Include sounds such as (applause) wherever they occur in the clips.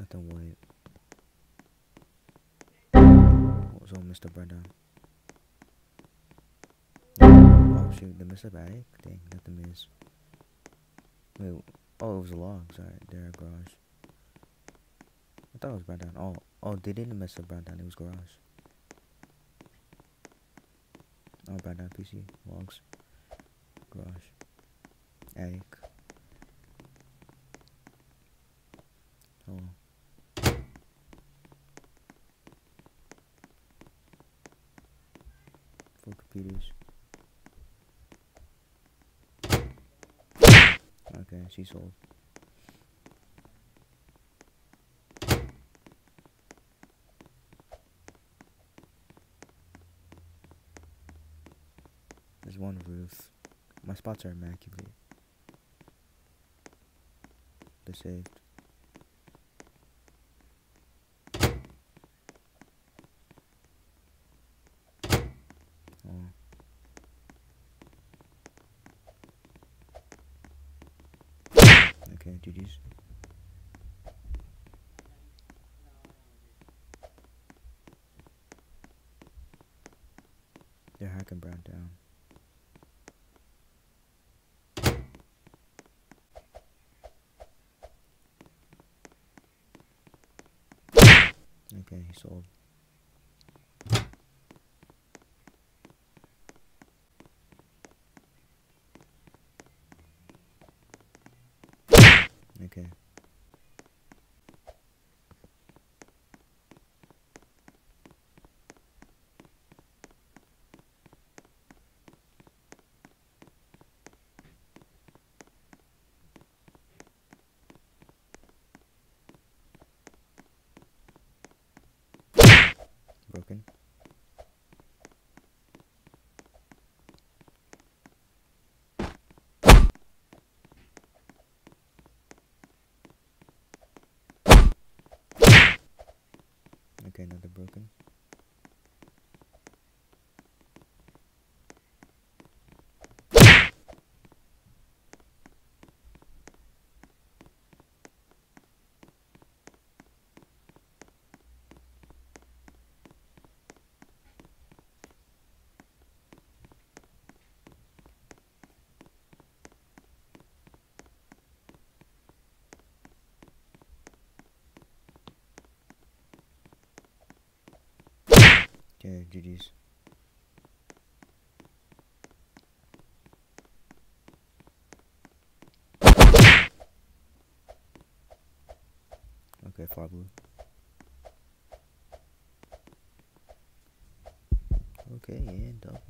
Nothing white. What was on Mr. Brandon? Oh shoot, they missed a bag? Dang, nothing miss. Wait, oh it was a log, sorry, there garage. I thought it was Brandon. Oh oh they didn't mess up Brandon, it was garage. Oh Brandon PC, logs. Garage. Attic. Oh. Computers. Okay, she sold. There's one roof. My spots are immaculate. They're saved. Oh. GG's. They're hacking Brown down. Okay, he sold. Okay. Broken. Okay, another broken. Okay, GG's. Okay, far blue. Okay, and doubles.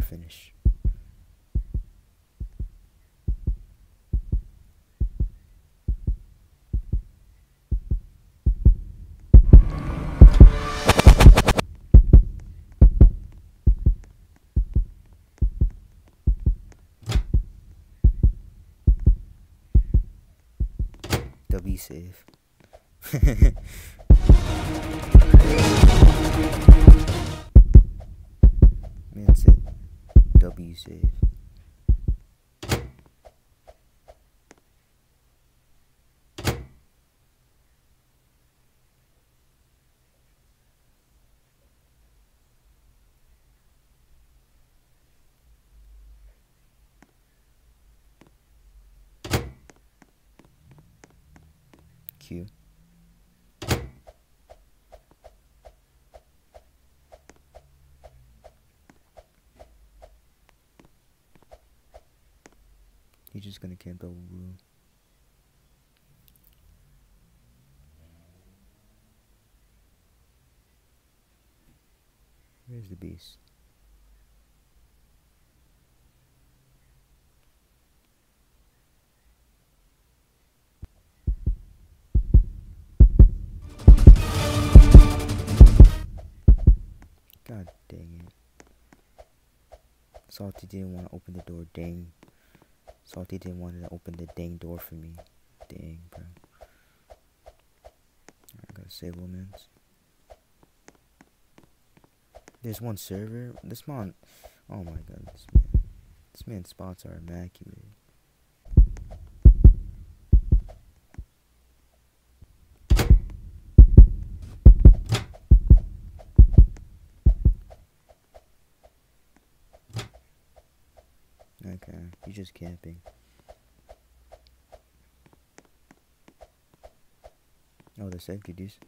You're. W save. (laughs) Said W save. Q. He's just gonna camp the woo. Where's the beast? God dang it. Salty didn't want to open the door, dang. Salty didn't want to open the dang door for me. Dang, bro. I gotta save women's. There's one server. This man. Oh my god, this man. This man's spots are immaculate. Okay, he's just camping. Oh, the safety dudes.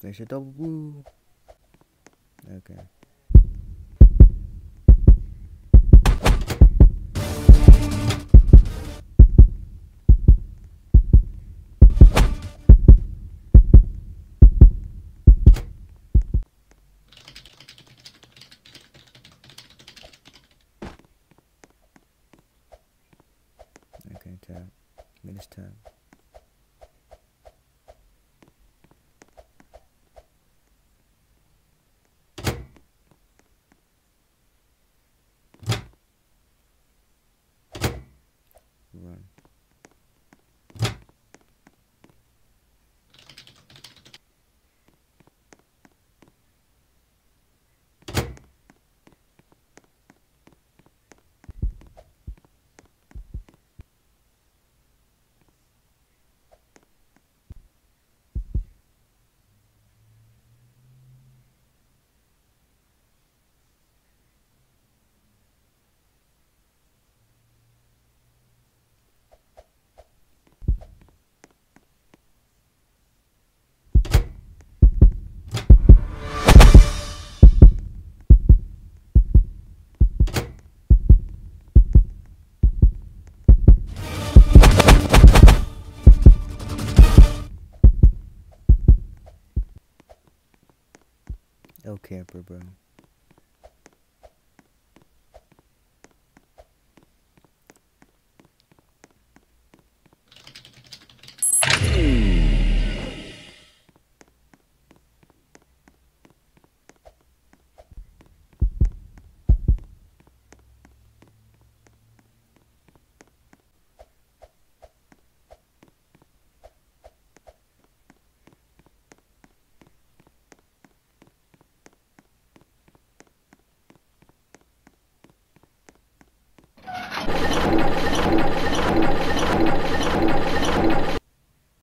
Finish a double. Okay. Okay, Tab. Run. El Camper, bro.